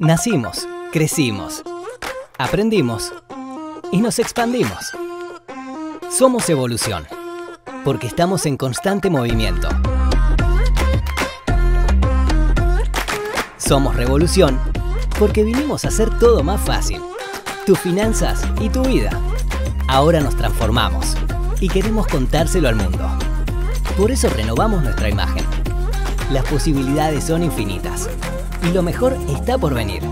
Nacimos, crecimos, aprendimos y nos expandimos. Somos evolución, porque estamos en constante movimiento. Somos revolución, porque vinimos a hacer todo más fácil. Tus finanzas y tu vida. Ahora nos transformamos y queremos contárselo al mundo. Por eso renovamos nuestra imagen. Las posibilidades son infinitas y lo mejor está por venir.